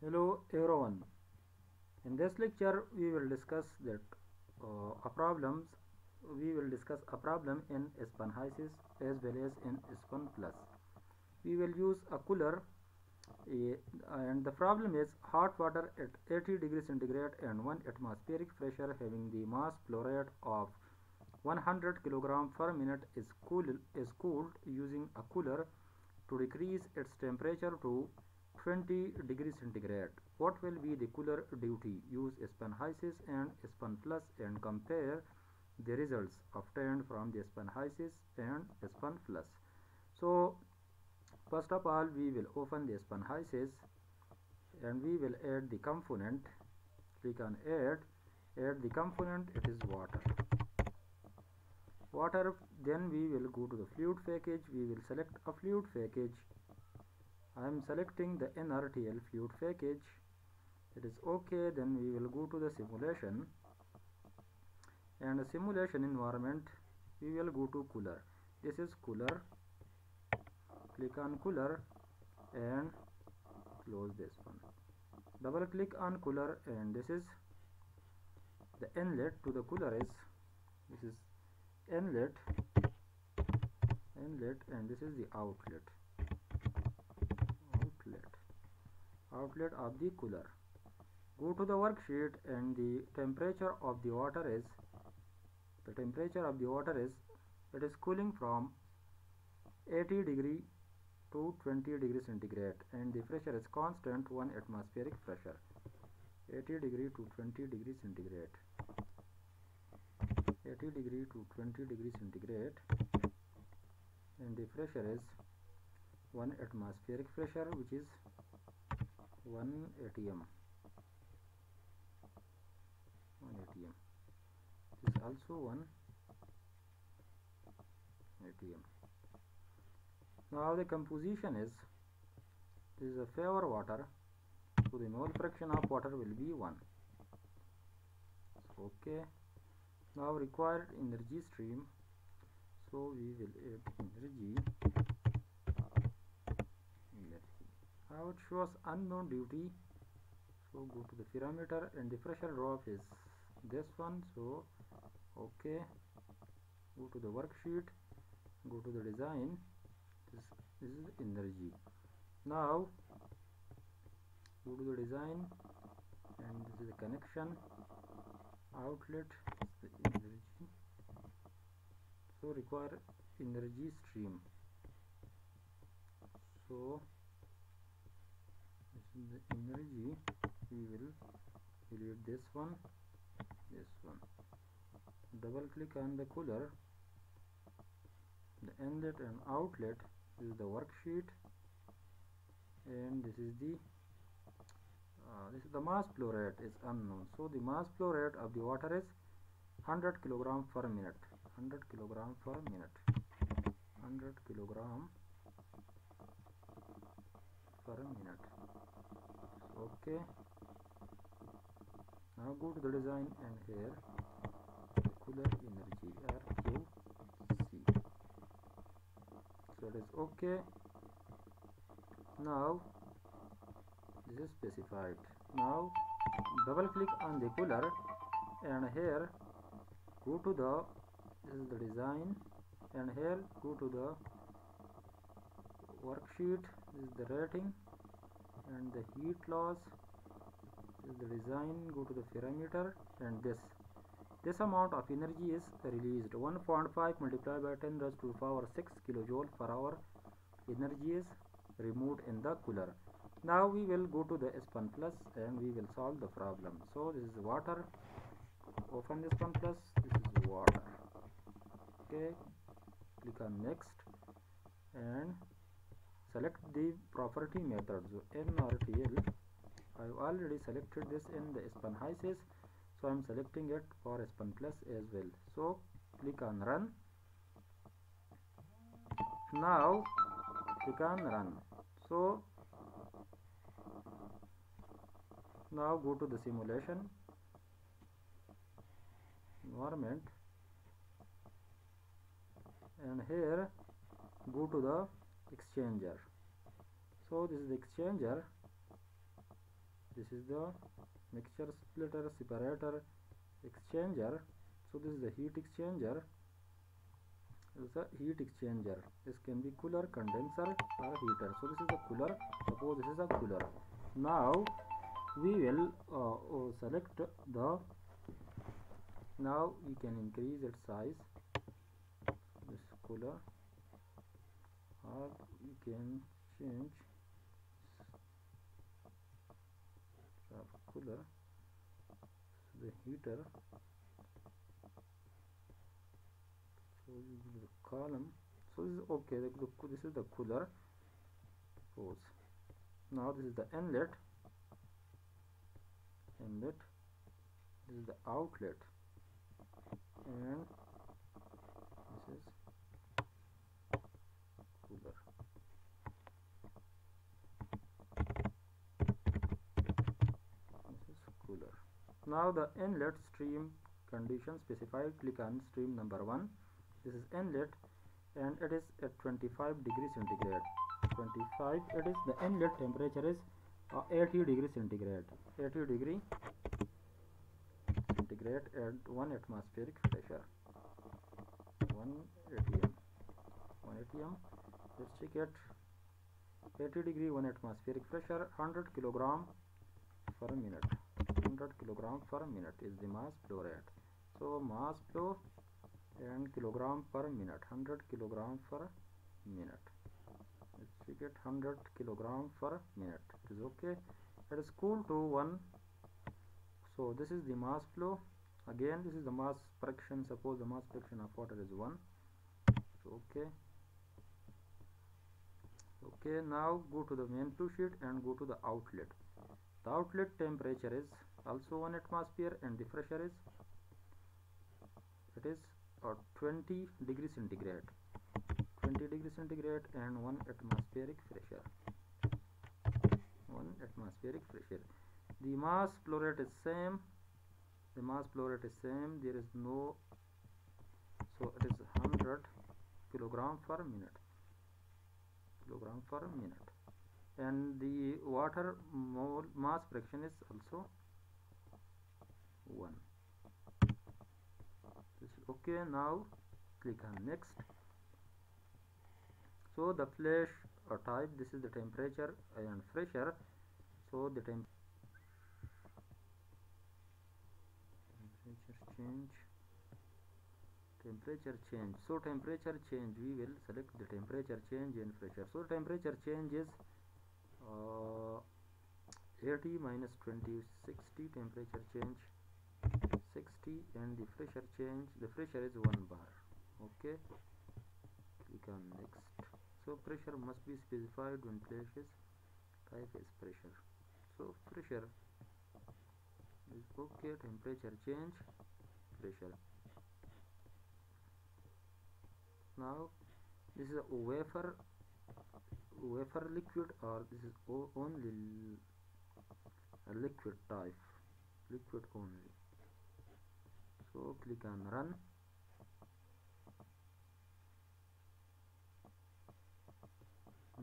Hello everyone. In this lecture we will discuss that uh, a problems we will discuss a problem in Aspen HYSYS as well as in Aspen Plus. We will use a cooler uh, and the problem is hot water at 80 degrees centigrade and 1 atmospheric pressure having the mass flow rate of 100 kilogram per minute is cool is cooled using a cooler to decrease its temperature to 20 degrees centigrade. What will be the cooler duty? Use Aspen HYSYS and Aspen Plus and compare the results obtained from the Aspen HYSYS and Aspen Plus. So first of all we will open the Aspen HYSYS and we will add the component. Click on add. Add the component it is water. Water then we will go to the fluid package. We will select a fluid package I am selecting the NRTL fluid package. It is okay then we will go to the simulation. And simulation environment we will go to cooler. This is cooler. Click on cooler and close this one. Double click on cooler and this is the inlet to the cooler is this is inlet inlet and this is the outlet outlet of the cooler. Go to the worksheet and the temperature of the water is the temperature of the water is it is cooling from 80 degree to 20 degree centigrade and the pressure is constant 1 atmospheric pressure 80 degree to 20 degree centigrade 80 degree to 20 degree centigrade and the pressure is 1 atmospheric pressure which is 1 atm 1 atm this is also 1 atm now the composition is this is a pure water so the mole fraction of water will be 1 okay. Now required energy stream so we will add energy now it shows unknown duty. So go to the parameter and the pressure drop is this one. So okay. Go to the worksheet. Go to the design. This, this is energy. Now go to the design and this is the connection. Outlet the energy. So require energy stream. So the energy we will delete this one this one. Double click on the cooler. The inlet and outlet is the worksheet. And this is the uh, this is the mass flow rate is unknown. So the mass flow rate of the water is 100 kilogram per minute. 100 kilogram per minute. 100 kilogram per minute okay. Now go to the design and here cooler energy RQC so it is okay. Now this is specified. Now double click on the cooler and here go to the this is the design and here go to the worksheet. This is the rating and the heat loss is the design go to the parameter and this. This amount of energy is released. 1.5 multiplied by 10 raised to the power 6 kilojoule per hour. Energy is removed in the cooler. Now we will go to the Aspen Plus and we will solve the problem. So this is water. Open the Aspen Plus. This is water. Okay. Click on next. And select the property method so nrtl i've already selected this in the Aspen HYSYS so i'm selecting it for Aspen Plus as well. So click on run. Now click on run. So now go to the simulation. Environment. And here go to the exchanger so this is the exchanger. This is the mixture splitter separator exchanger. So this is the heat exchanger. This is a heat exchanger. This can be cooler condenser or heater. So this is the cooler. Suppose this is a cooler. Now we will uh, uh, select the now we can increase its size. This cooler. Or we can change cooler. The heater. So the column. So this is okay this is the cooler. Pose now this is the inlet. Inlet. This is the outlet. And this is cooler this is cooler now the inlet stream condition specified. Click on stream number one. This is inlet and it is at 25 degree centigrade. 25 it is the inlet temperature is uh, 80 degree centigrade. 80 degree centigrade at 1 atmospheric pressure. 1 atm 1 atm let's check it. 80 degree 1 atmospheric pressure 100 kilogram per minute 100 kilogram per minute is the mass flow rate. So mass flow and kilogram per minute 100 kilogram per minute. Let's get 100 kilogram per minute. It is okay. It is cool to 1 so this is the mass flow. Again this is the mass fraction. Suppose the mass fraction of water is 1 so okay. Okay now go to the main flow sheet and go to the outlet. The outlet temperature is also 1 atmosphere and the pressure is it is or 20 degree centigrade. 20 degree centigrade and 1 atmospheric pressure. 1 atmospheric pressure. The mass flow rate is same. The mass flow rate is same. There is no so it is 100 kilogram per minute. Kilogram per minute. And the water mole mass fraction is also 1 okay now click on next. So the flash or type this is the temperature and pressure. So the temp temperature change temperature change. So temperature change we will select the temperature change and pressure. So temperature change is uh, 80 minus 20 60 temperature change 60 and the pressure change the pressure is 1 bar okay? Click on next. So pressure must be specified when places type is pressure. So pressure is okay temperature change pressure. Now this is a vapor vapor liquid or this is only a liquid type liquid only so click on run.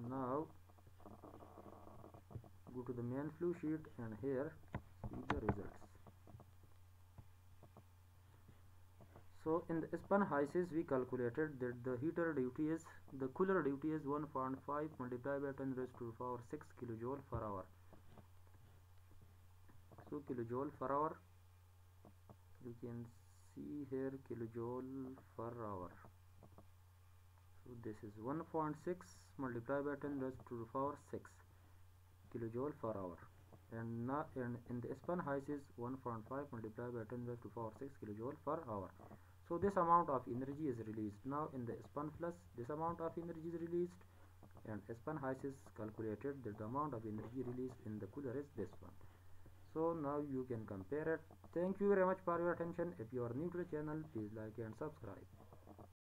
Now go to the main flow sheet and here see the results. So in the Aspen HYSYS we calculated that the heater duty is the cooler duty is 1.5 multiplied by 10 raised to the power 6 kilojoule per hour. So kilojoule per hour you can see here kilojoule per hour. So this is 1.6 multiplied by 10 raised to the power 6 kilojoule per hour. And now and in the spun is 1.5 multiplied by 10 raised to power 6 kilojoule per hour. So this amount of energy is released. Now in the Aspen Plus this amount of energy is released. And spun is calculated that the amount of energy released in the cooler is this one so now you can compare it. Thank you very much for your attention. If you are new to the channel please like and subscribe